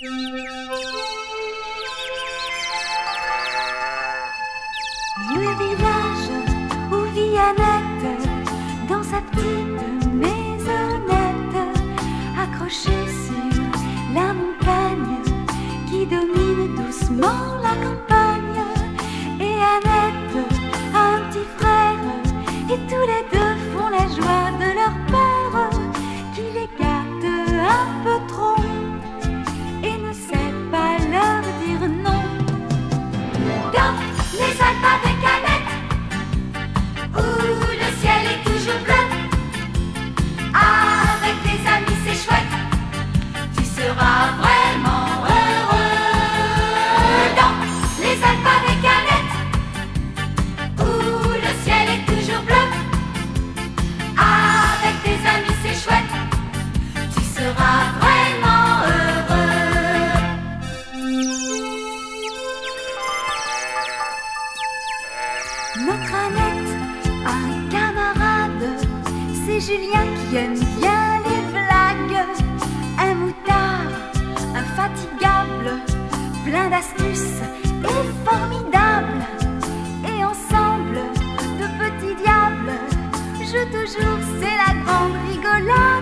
Le village où vit Annette dans sa petite maisonnette, accrochée sur la montagne qui domine doucement la campagne. Et Annette a un petit frère, et tous les deux font la joie de leur père, qui les gâte un peu notre Annette, un camarade. C'est Julien qui aime bien les blagues. Un moutard, infatigable, plein d'astuces et formidable. Et ensemble, de petits diables, je te jure, c'est la grande rigolade.